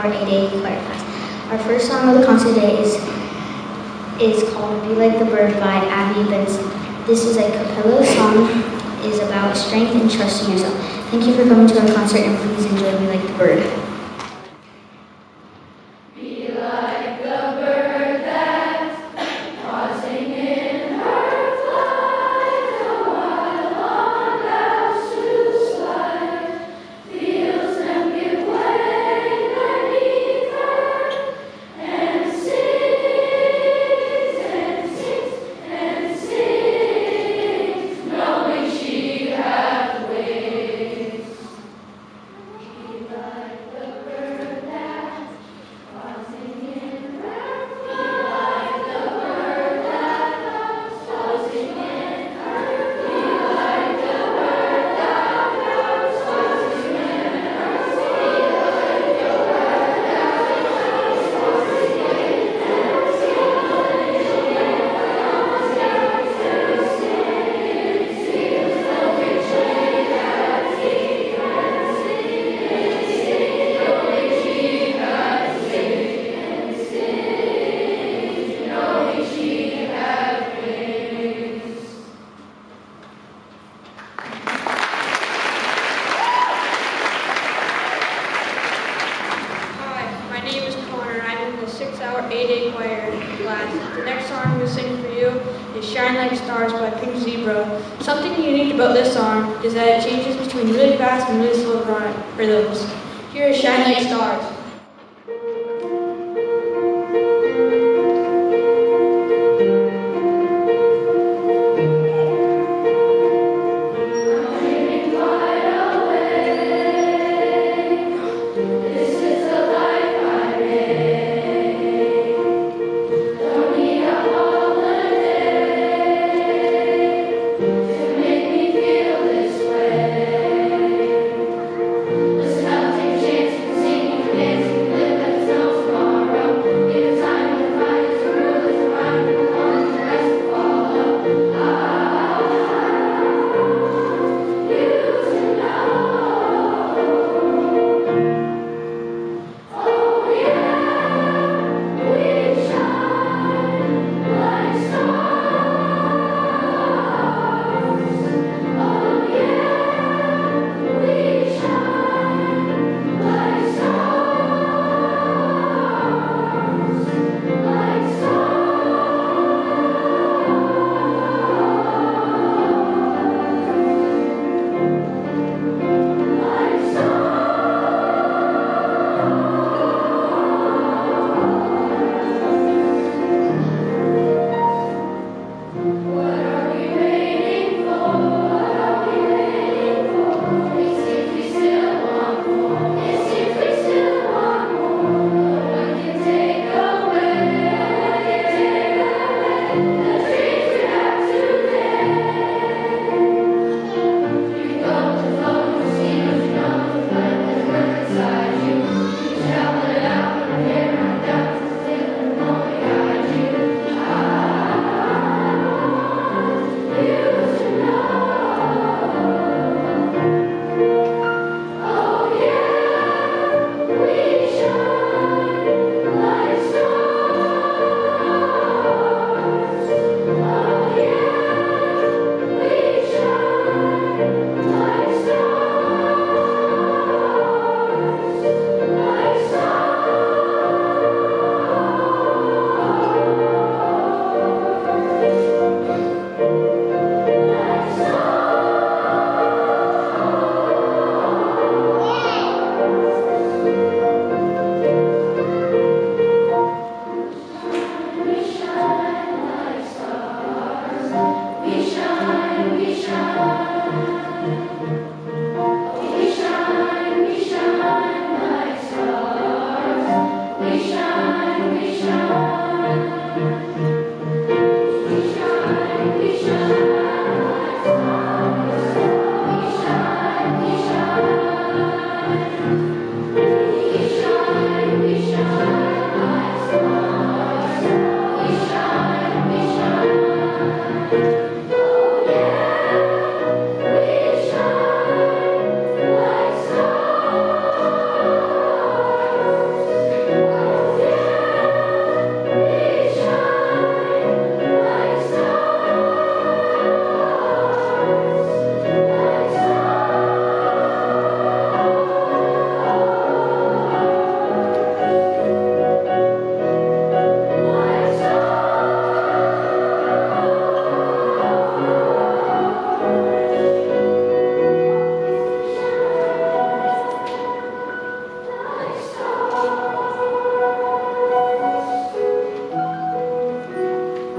hour 8A choir class. Our first song of the concert today is is called "Be Like the Bird" by Abbie Betinis. This is a cappella song. is about strength and trusting yourself. Thank you for coming to our concert, and please enjoy "Be Like the Bird." Here is "Shine Like Stars."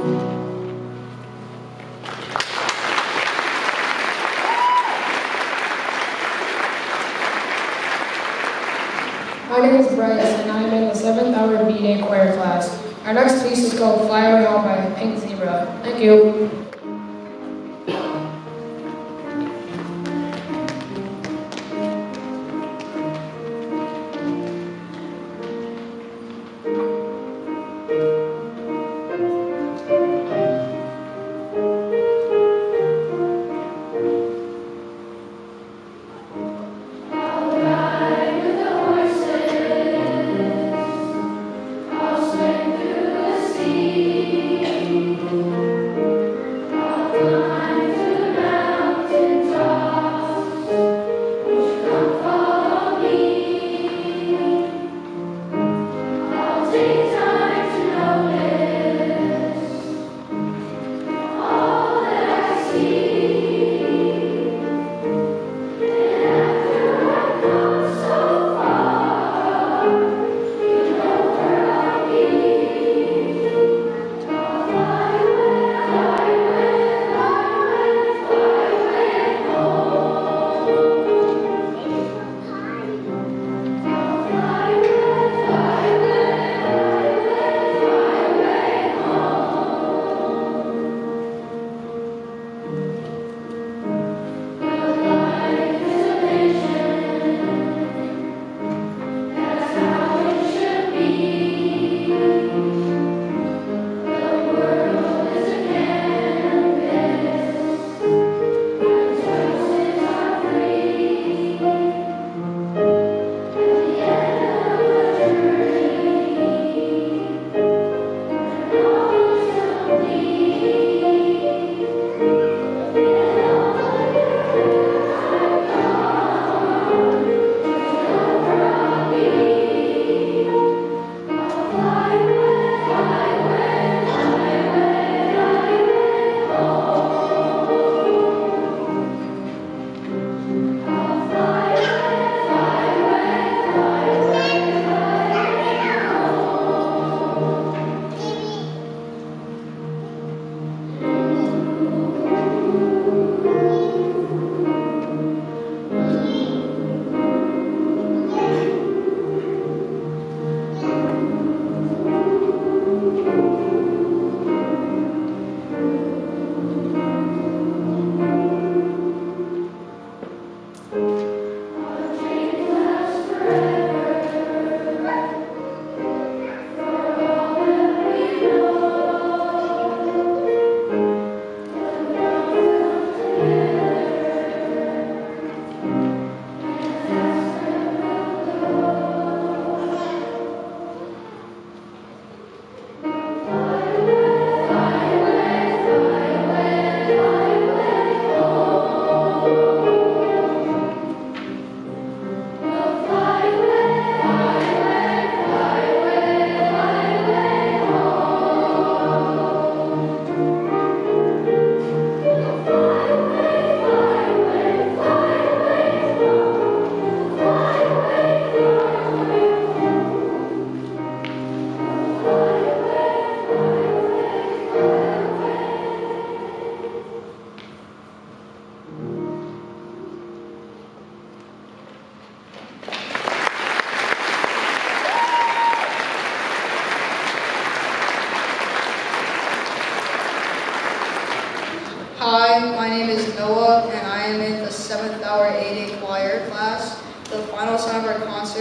My name is Bryce, and I'm in the 7th hour B-Day choir class. Our next piece is called Fly Around by Pink Zebra. Thank you.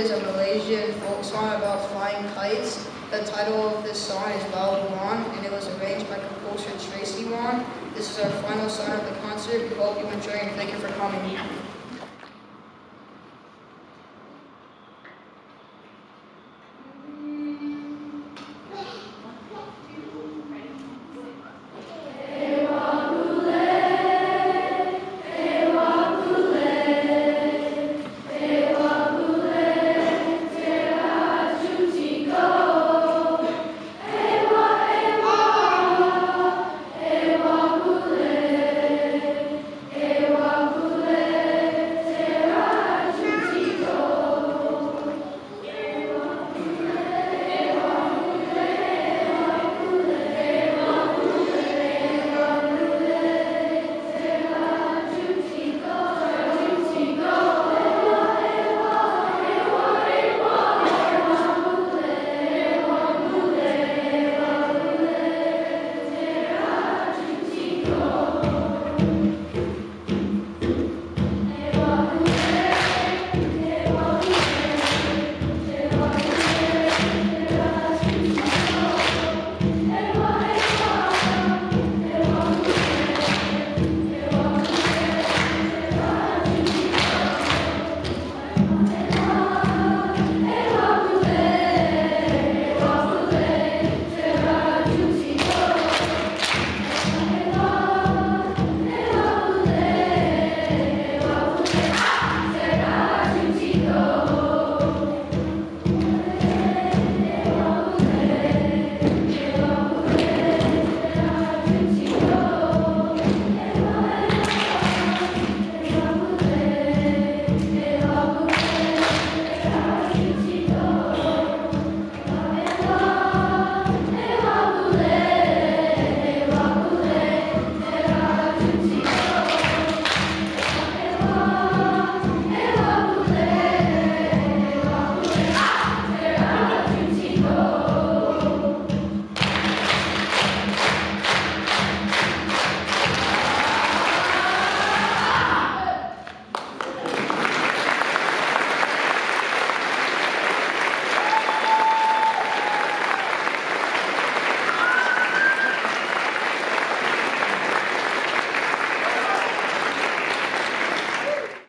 Is a Malaysian folk song about flying kites. The title of this song is Wau Bulan, and it was arranged by composer Tracy Wong. This is our final song of the concert. We hope you enjoy and thank you for coming.